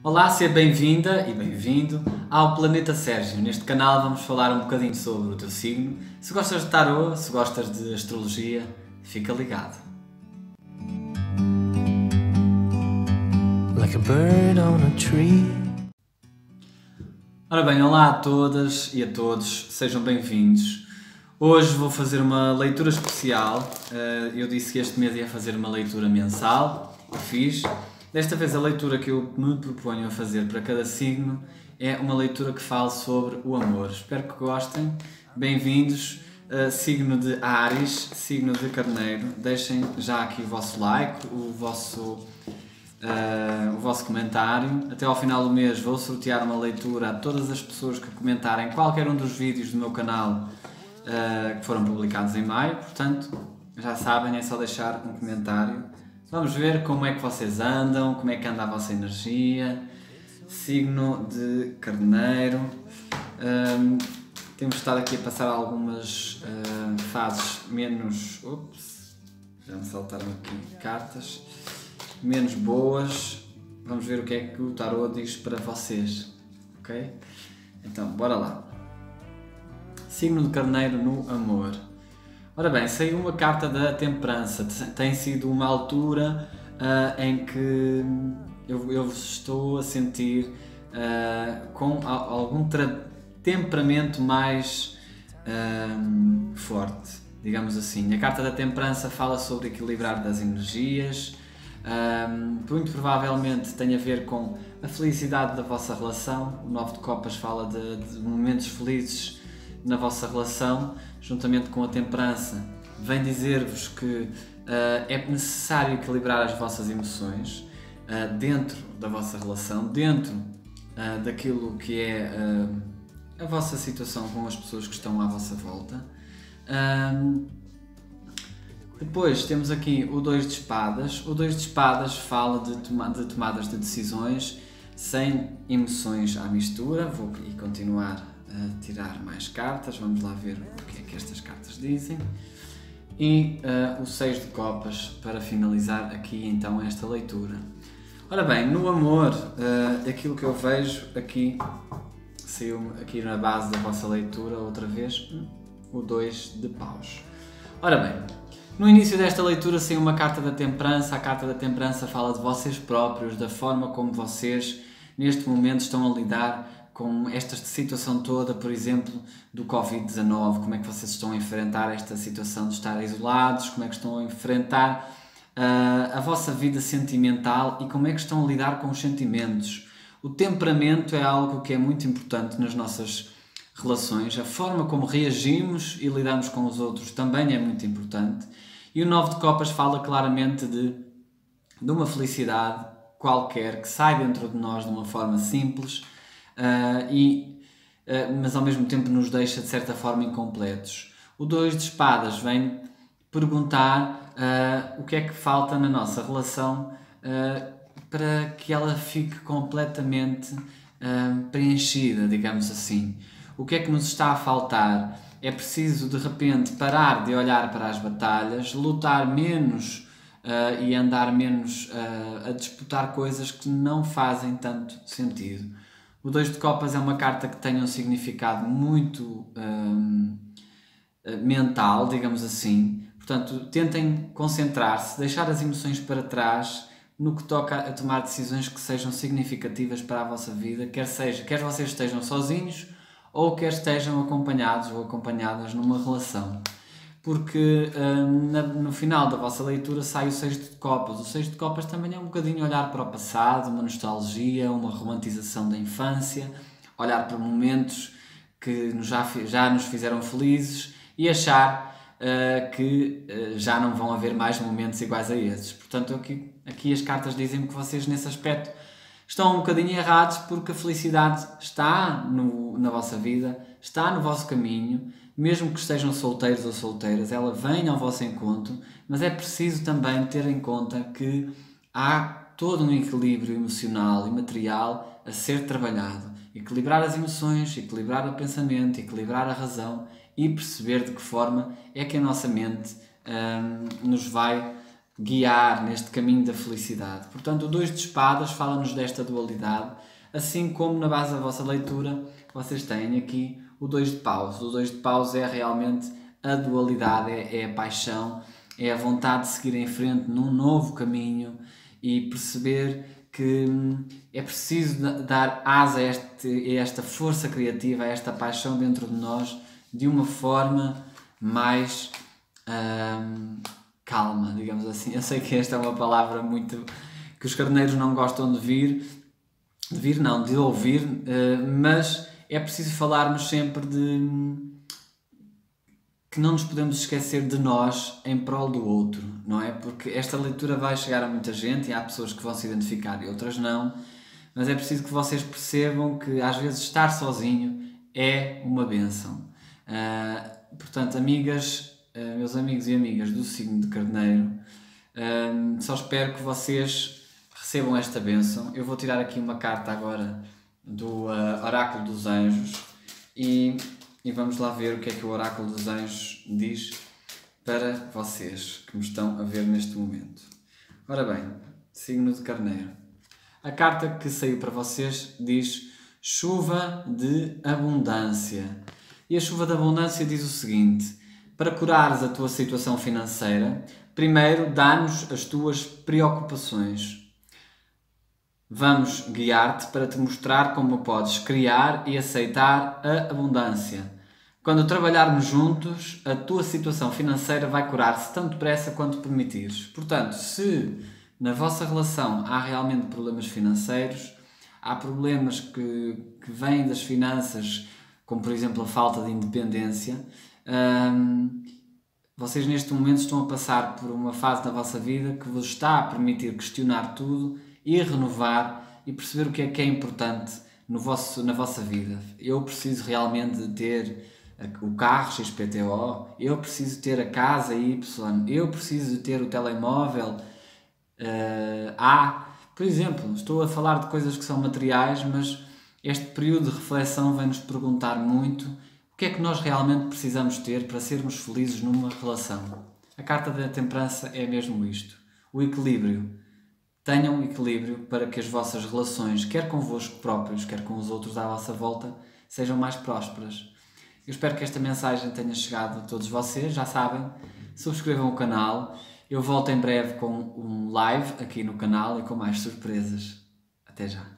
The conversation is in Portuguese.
Olá, seja bem-vinda e bem-vindo ao Planeta Sérgio. Neste canal vamos falar um bocadinho sobre o teu signo. Se gostas de tarô, se gostas de astrologia, fica ligado. Like a bird on a tree. Ora bem, olá a todas e a todos, sejam bem-vindos. Hoje vou fazer uma leitura especial. Eh, eu disse que este mês ia fazer uma leitura mensal, fiz. Desta vez a leitura que eu me proponho a fazer para cada signo é uma leitura que fala sobre o amor. Espero que gostem. Bem-vindos. Uh, signo de Ares, signo de Carneiro. Deixem já aqui o vosso like, o vosso, uh, o vosso comentário. Até ao final do mês vou sortear uma leitura a todas as pessoas que comentarem qualquer um dos vídeos do meu canal uh, que foram publicados em maio. Portanto, já sabem, é só deixar um comentário Vamos ver como é que vocês andam, como é que anda a vossa energia. Signo de Carneiro. Um, temos estado aqui a passar algumas uh, fases menos. Ups, já me saltaram aqui cartas. Menos boas. Vamos ver o que é que o tarot diz para vocês. Ok? Então, bora lá. Signo de Carneiro no amor. Ora bem, saiu uma carta da temperança. Tem sido uma altura uh, em que eu, eu, estou a sentir uh, com algum temperamento mais uh, forte, digamos assim. A carta da temperança fala sobre equilibrar das energias. muito provavelmente tem a ver com a felicidade da vossa relação. O Nove de Copas fala de, de momentos felizes na vossa relação juntamente com a temperança, vem dizer-vos que uh, é necessário equilibrar as vossas emoções uh, dentro da vossa relação, dentro uh, daquilo que é a vossa situação com as pessoas que estão à vossa volta. depois temos aqui o dois de espadas. O dois de espadas fala de, toma de tomadas de decisões sem emoções à mistura. Vou aqui continuar tirar mais cartas, vamos lá ver o que é que estas cartas dizem. E uh, o 6 de copas para finalizar aqui então esta leitura. Ora bem, no amor, uh, aquilo que eu vejo aqui, saiu aqui na base da vossa leitura outra vez, o 2 de paus. Ora bem, no início desta leitura saiu uma carta da temperança, a carta da temperança fala de vocês próprios, da forma como vocês neste momento estão a lidar com esta situação toda, por exemplo, do Covid-19, como é que vocês estão a enfrentar esta situação de estar isolados, como é que estão a enfrentar uh, a vossa vida sentimental e como é que estão a lidar com os sentimentos. O temperamento é algo que é muito importante nas nossas relações, a forma como reagimos e lidamos com os outros também é muito importante. E o Nove de Copas fala claramente de, de uma felicidade qualquer que sai dentro de nós de uma forma simples uh, e, uh, mas ao mesmo tempo nos deixa de certa forma incompletos. O dois de espadas vem perguntar uh, o que é que falta na nossa relação para que ela fique completamente preenchida, digamos assim. O que é que nos está a faltar? É preciso de repente parar de olhar para as batalhas, lutar menos uh, e andar menos uh, a disputar coisas que não fazem tanto sentido. O 2 de Copas é uma carta que tem um significado muito hum, mental, digamos assim. Portanto, tentem concentrar-se, deixar as emoções para trás no que toca a tomar decisões que sejam significativas para a vossa vida, quer seja, quer vocês estejam sozinhos ou quer estejam acompanhados ou acompanhadas numa relação porque hum, na, no final da vossa leitura sai o Sexto de Copas. O Sexto de Copas também é um bocadinho olhar para o passado, uma nostalgia, uma romantização da infância, olhar para momentos que nos já, já nos fizeram felizes e achar uh, que uh, já não vão haver mais momentos iguais a esses. Portanto, aqui, aqui as cartas dizem que vocês, nesse aspecto, estão um bocadinho errados porque a felicidade está no, na vossa vida, está no vosso caminho mesmo que estejam solteiros ou solteiras, ela vem ao vosso encontro, mas é preciso também ter em conta que há todo um equilíbrio emocional e material a ser trabalhado. Equilibrar as emoções, equilibrar o pensamento, equilibrar a razão e perceber de que forma é que a nossa mente hum, nos vai guiar neste caminho da felicidade. Portanto, o dois de espadas fala-nos desta dualidade, assim como na base da vossa leitura vocês têm aqui o dois de paus. O dois de paus é realmente a dualidade, é, é a paixão, é a vontade de seguir em frente num novo caminho e perceber que hum, é preciso dar asa a, este, a esta força criativa, a esta paixão dentro de nós de uma forma mais hum, calma, digamos assim. Eu sei que esta é uma palavra muito que os carneiros não gostam de vir, de vir não, de ouvir, uh, mas é preciso falarmos sempre de que não nos podemos esquecer de nós em prol do outro, não é? Porque esta leitura vai chegar a muita gente e há pessoas que vão se identificar e outras não, mas é preciso que vocês percebam que às vezes estar sozinho é uma benção. Uh, portanto, amigas, uh, meus amigos e amigas do signo de Carneiro, uh, só espero que vocês recebam esta benção. Eu vou tirar aqui uma carta agora do Oráculo dos Anjos e e vamos lá ver o que é que o Oráculo dos Anjos diz para vocês que me estão a ver neste momento. Ora bem, signo de Carneiro. A carta que saiu para vocês diz chuva de abundância. E a chuva de abundância diz o seguinte: para curares a tua situação financeira, primeiro dá-nos as tuas preocupações. Vamos guiar-te para te mostrar como podes criar e aceitar a abundância. Quando trabalharmos juntos, a tua situação financeira vai curar-se tanto depressa quanto permitires. Portanto, se na vossa relação há realmente problemas financeiros, há problemas que, que vêm das finanças, como por exemplo a falta de independência, hum, vocês neste momento estão a passar por uma fase da vossa vida que vos está a permitir questionar tudo e renovar e perceber o que é que é importante no vosso, na vossa vida. Eu preciso realmente de ter o carro XPTO, eu preciso ter a casa Y, eu preciso ter o telemóvel uh, A. Por exemplo, estou a falar de coisas que são materiais, mas este período de reflexão vem-nos perguntar muito o que é que nós realmente precisamos ter para sermos felizes numa relação. A carta da temperança é mesmo isto: o equilíbrio. Tenham equilíbrio para que as vossas relações, quer convosco próprios, quer com os outros à vossa volta, sejam mais prósperas. Eu espero que esta mensagem tenha chegado a todos vocês. Já sabem, subscrevam o canal. Eu volto em breve com um live aqui no canal e com mais surpresas. Até já.